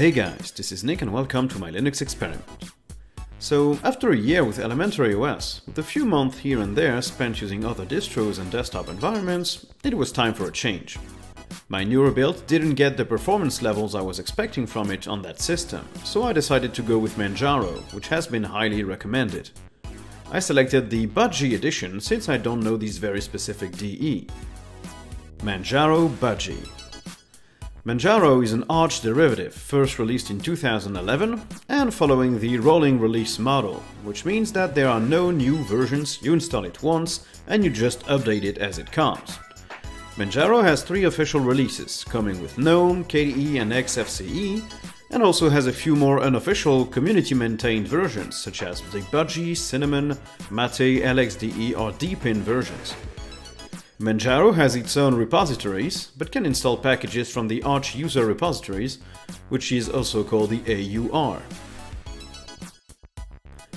Hey guys, this is Nick and welcome to my Linux experiment. So, after a year with Elementary OS, with a few months here and there spent using other distros and desktop environments, it was time for a change. My newer build didn't get the performance levels I was expecting from it on that system, so I decided to go with Manjaro, which has been highly recommended. I selected the Budgie edition since I don't know these very specific DE. Manjaro Budgie Manjaro is an Arch derivative, first released in 2011, and following the rolling release model, which means that there are no new versions, you install it once, and you just update it as it comes. Manjaro has three official releases, coming with GNOME, KDE and XFCE, and also has a few more unofficial community-maintained versions, such as the Budgie, Cinnamon, Mate, LXDE or Deepin versions. Manjaro has its own repositories, but can install packages from the Arch user repositories, which is also called the AUR.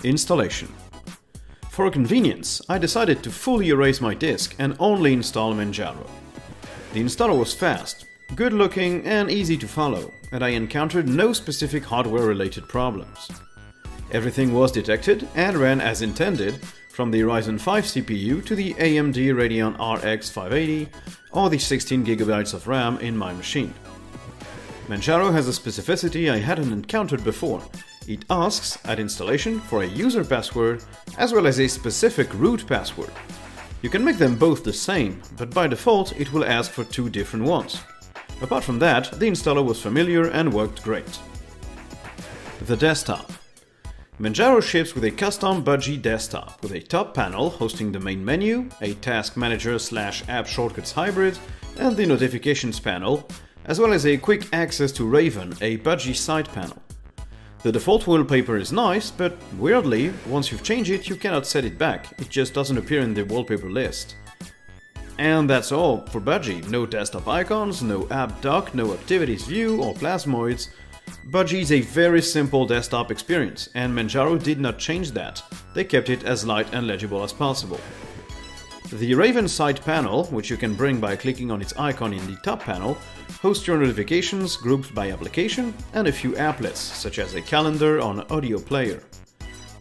Installation For convenience, I decided to fully erase my disk and only install Manjaro. The installer was fast, good looking and easy to follow, and I encountered no specific hardware related problems. Everything was detected and ran as intended, from the Ryzen 5 CPU to the AMD Radeon RX 580 or the 16GB of RAM in my machine. Manjaro has a specificity I hadn't encountered before. It asks, at installation, for a user password as well as a specific root password. You can make them both the same, but by default it will ask for two different ones. Apart from that, the installer was familiar and worked great. The desktop. Manjaro ships with a custom Budgie desktop, with a top panel hosting the main menu, a task manager slash app shortcuts hybrid, and the notifications panel, as well as a quick access to Raven, a Budgie side panel. The default wallpaper is nice, but weirdly, once you've changed it, you cannot set it back, it just doesn't appear in the wallpaper list. And that's all for Budgie, no desktop icons, no app dock, no activities view or plasmoids, Budgie is a very simple desktop experience, and Manjaro did not change that. They kept it as light and legible as possible. The Raven side panel, which you can bring by clicking on its icon in the top panel, hosts your notifications grouped by application and a few applets, such as a calendar or an audio player.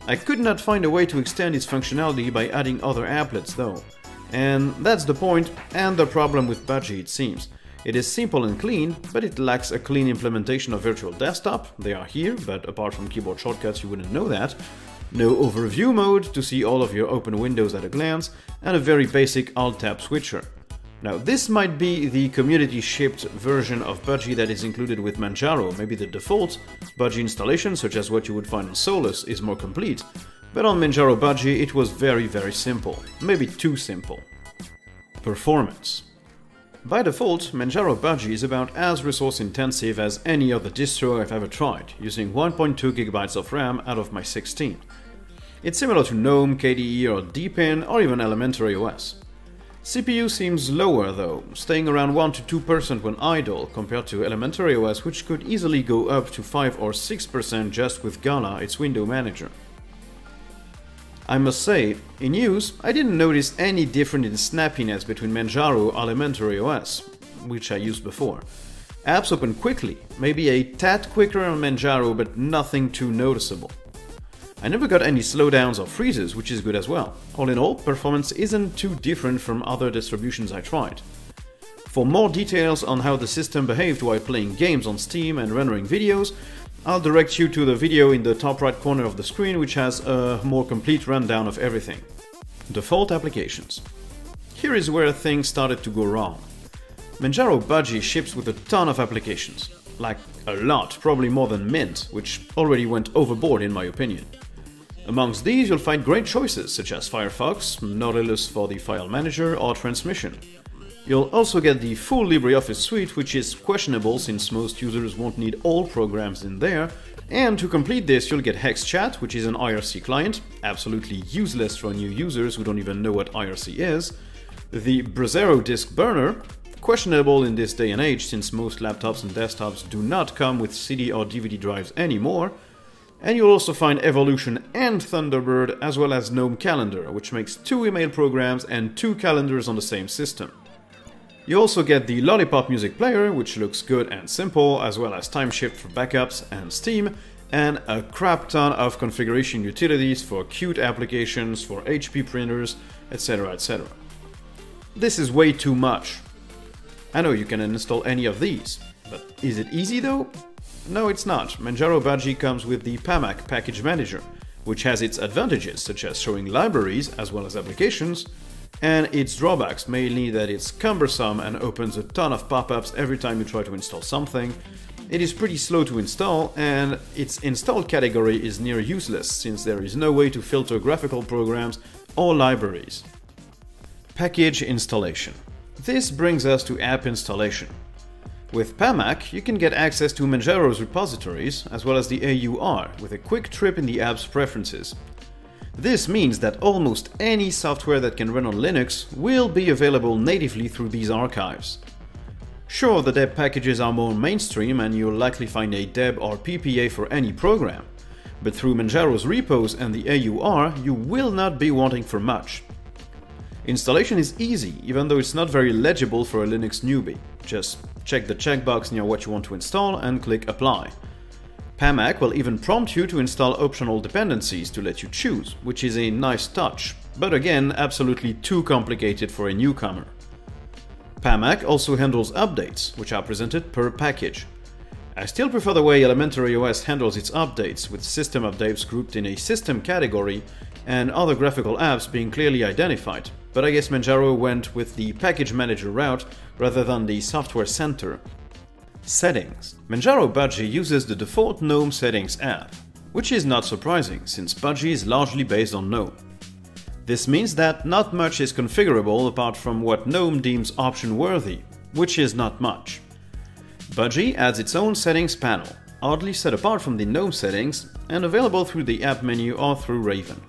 I could not find a way to extend its functionality by adding other applets though. And that's the point and the problem with Budgie it seems. It is simple and clean, but it lacks a clean implementation of Virtual Desktop. They are here, but apart from keyboard shortcuts you wouldn't know that. No overview mode to see all of your open windows at a glance, and a very basic Alt-Tab switcher. Now this might be the community-shipped version of Budgie that is included with Manjaro, maybe the default Budgie installation, such as what you would find on Solus, is more complete, but on Manjaro Budgie it was very very simple, maybe too simple. Performance by default, Manjaro Budgie is about as resource intensive as any other distro I've ever tried, using 1.2GB of RAM out of my 16. It's similar to GNOME, KDE or Deepin or even Elementary OS. CPU seems lower though, staying around 1-2% when idle compared to Elementary OS which could easily go up to 5 or 6% just with Gala, its window manager. I must say, in use, I didn't notice any difference in snappiness between Manjaro Elementary OS, which I used before. Apps open quickly, maybe a tad quicker on Manjaro, but nothing too noticeable. I never got any slowdowns or freezes, which is good as well. All in all, performance isn't too different from other distributions I tried. For more details on how the system behaved while playing games on Steam and rendering videos, I'll direct you to the video in the top right corner of the screen which has a more complete rundown of everything. Default applications. Here is where things started to go wrong. Manjaro Budgie ships with a ton of applications. Like a lot, probably more than Mint, which already went overboard in my opinion. Amongst these you'll find great choices such as Firefox, Nautilus for the file manager or transmission. You'll also get the full LibreOffice suite, which is questionable since most users won't need all programs in there, and to complete this you'll get HexChat, which is an IRC client, absolutely useless for new users who don't even know what IRC is, the Brasero Disk Burner, questionable in this day and age since most laptops and desktops do not come with CD or DVD drives anymore, and you'll also find Evolution and Thunderbird as well as GNOME Calendar, which makes two email programs and two calendars on the same system. You also get the Lollipop music player, which looks good and simple, as well as Timeshift for backups and Steam, and a crap ton of configuration utilities for Qt applications, for HP printers, etc. etc. This is way too much. I know you can install any of these, but is it easy though? No, it's not. Manjaro Budgie comes with the PAMAC package manager, which has its advantages such as showing libraries as well as applications, and its drawbacks, mainly that it's cumbersome and opens a ton of pop-ups every time you try to install something. It is pretty slow to install, and its install category is near useless, since there is no way to filter graphical programs or libraries. Package installation. This brings us to app installation. With PAMAC, you can get access to Manjaro's repositories, as well as the AUR, with a quick trip in the app's preferences. This means that almost any software that can run on Linux will be available natively through these archives. Sure, the deb packages are more mainstream and you'll likely find a deb or PPA for any program, but through Manjaro's repos and the AUR, you will not be wanting for much. Installation is easy, even though it's not very legible for a Linux newbie. Just check the checkbox near what you want to install and click Apply. PAMAC will even prompt you to install optional dependencies to let you choose, which is a nice touch, but again absolutely too complicated for a newcomer. PAMAC also handles updates, which are presented per package. I still prefer the way Elementary OS handles its updates, with system updates grouped in a system category and other graphical apps being clearly identified, but I guess Manjaro went with the package manager route rather than the software center, Settings. Manjaro Budgie uses the default GNOME settings app, which is not surprising since Budgie is largely based on GNOME. This means that not much is configurable apart from what GNOME deems option worthy, which is not much. Budgie adds its own settings panel, oddly set apart from the GNOME settings and available through the app menu or through Raven.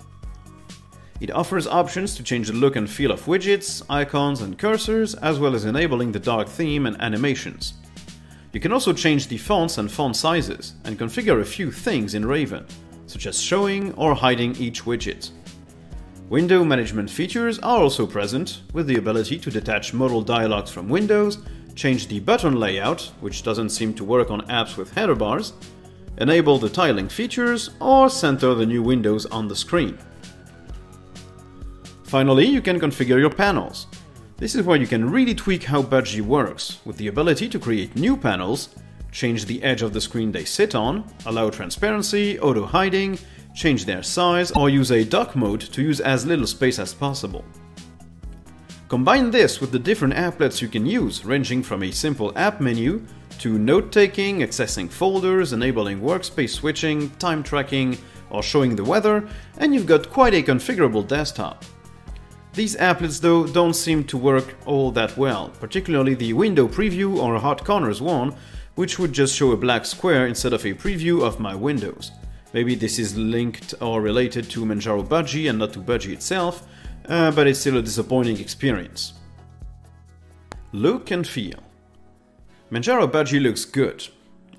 It offers options to change the look and feel of widgets, icons and cursors, as well as enabling the dark theme and animations. You can also change the fonts and font sizes, and configure a few things in Raven, such as showing or hiding each widget. Window management features are also present, with the ability to detach modal dialogues from windows, change the button layout, which doesn't seem to work on apps with header bars, enable the tiling features, or center the new windows on the screen. Finally, you can configure your panels, this is where you can really tweak how Budgie works, with the ability to create new panels, change the edge of the screen they sit on, allow transparency, auto-hiding, change their size, or use a dock mode to use as little space as possible. Combine this with the different applets you can use, ranging from a simple app menu to note-taking, accessing folders, enabling workspace switching, time tracking, or showing the weather, and you've got quite a configurable desktop. These applets though don't seem to work all that well, particularly the window preview or hot corners one, which would just show a black square instead of a preview of my windows. Maybe this is linked or related to Manjaro Budgie and not to Budgie itself, uh, but it's still a disappointing experience. Look and feel. Manjaro Budgie looks good.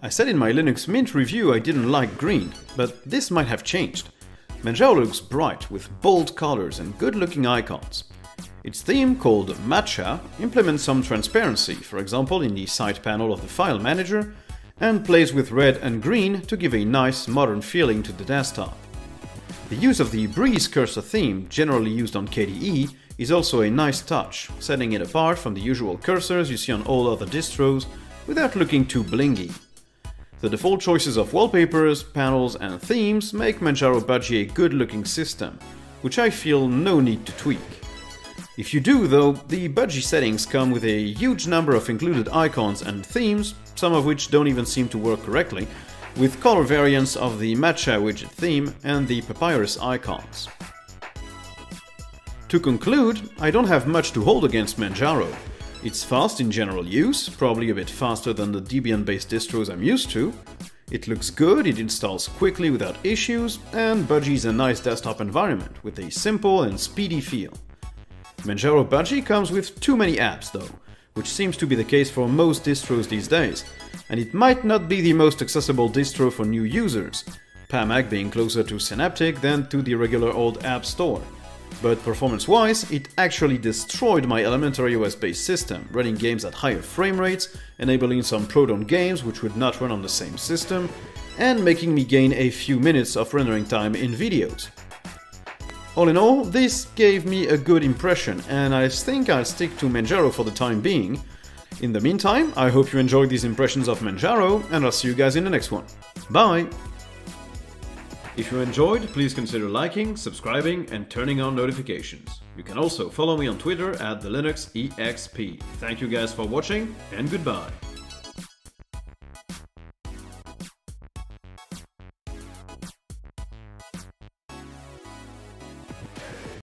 I said in my Linux Mint review I didn't like green, but this might have changed. Manjaro looks bright with bold colors and good looking icons. Its theme, called Matcha, implements some transparency, for example in the side panel of the file manager, and plays with red and green to give a nice modern feeling to the desktop. The use of the Breeze cursor theme, generally used on KDE, is also a nice touch, setting it apart from the usual cursors you see on all other distros without looking too blingy. The default choices of wallpapers, panels and themes make Manjaro Budgie a good looking system, which I feel no need to tweak. If you do though, the Budgie settings come with a huge number of included icons and themes, some of which don't even seem to work correctly, with color variants of the Matcha widget theme and the Papirus icons. To conclude, I don't have much to hold against Manjaro. It's fast in general use, probably a bit faster than the Debian-based distros I'm used to. It looks good, it installs quickly without issues, and Budgie's a nice desktop environment with a simple and speedy feel. Manjaro Budgie comes with too many apps though, which seems to be the case for most distros these days, and it might not be the most accessible distro for new users, PAMAC being closer to Synaptic than to the regular old App Store. But performance-wise, it actually destroyed my elementary OS-based system, running games at higher frame rates, enabling some Proton games which would not run on the same system, and making me gain a few minutes of rendering time in videos. All in all, this gave me a good impression, and I think I'll stick to Manjaro for the time being. In the meantime, I hope you enjoyed these impressions of Manjaro, and I'll see you guys in the next one. Bye! If you enjoyed, please consider liking, subscribing, and turning on notifications. You can also follow me on Twitter at the Linux EXP. Thank you guys for watching, and goodbye.